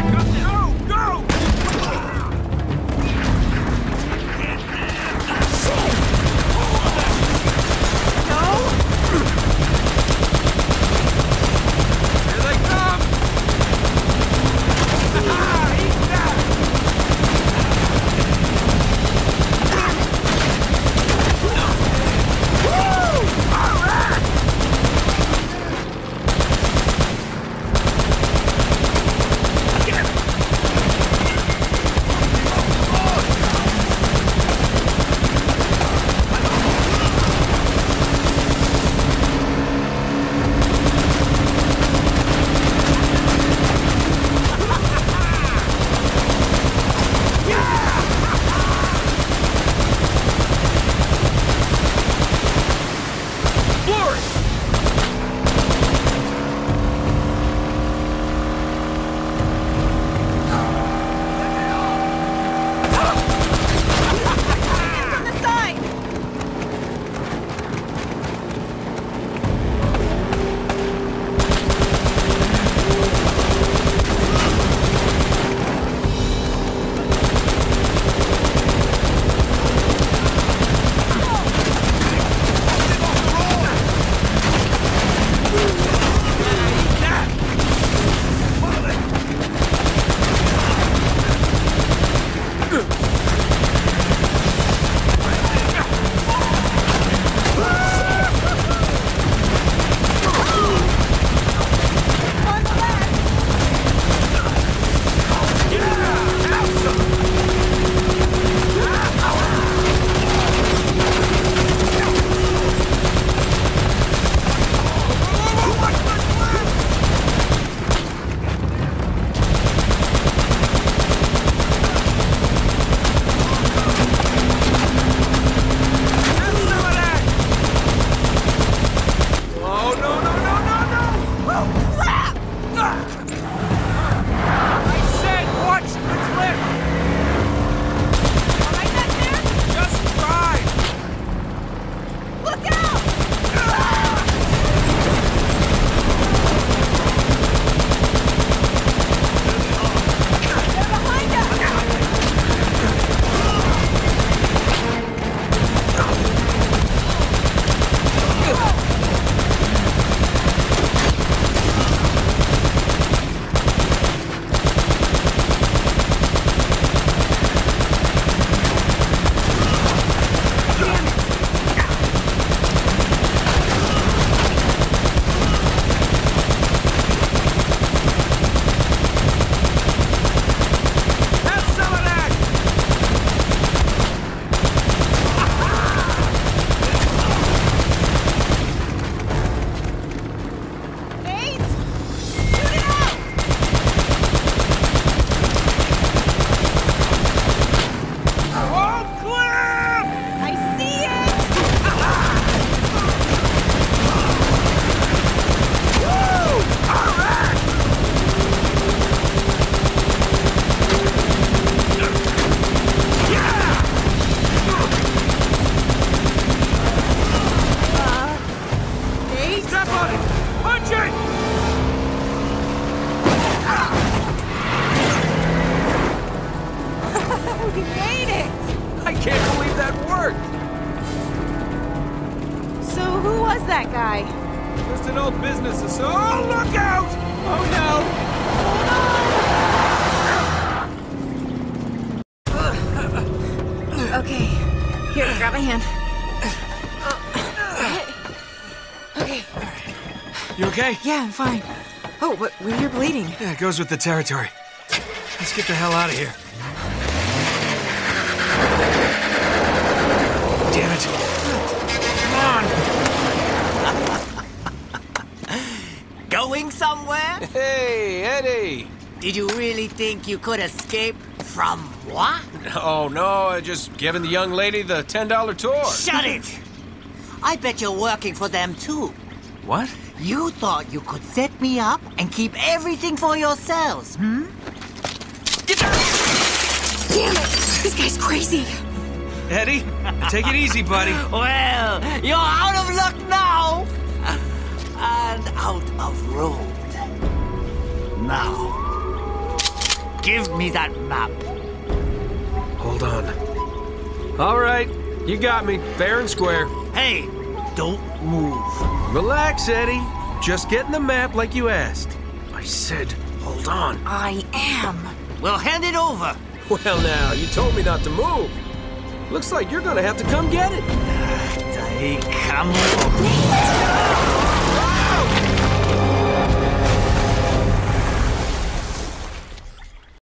Back up! Oh, that worked! So who was that guy? Just an old business associate. Oh, look out! Oh no! okay, here, grab my hand. Okay. You okay? Yeah, I'm fine. Oh, but where you're bleeding? Yeah, it goes with the territory. Let's get the hell out of here. Damn it. Come on. Going somewhere? Hey, Did you really think you could escape from what? Oh, no, I just giving the young lady the $10 tour. Shut it! I bet you're working for them too. What? You thought you could set me up and keep everything for yourselves, hmm? Damn it! This guy's crazy. Eddie, take it easy, buddy. Well, you're out of luck now! And out of road. Now, Give me that map. Hold on. All right, you got me, fair and square. Hey, don't move. Relax, Eddie. Just getting the map like you asked. I said, hold on. I am. Well, hand it over. Well, now, you told me not to move. Looks like you're gonna have to come get it. Dai, come on.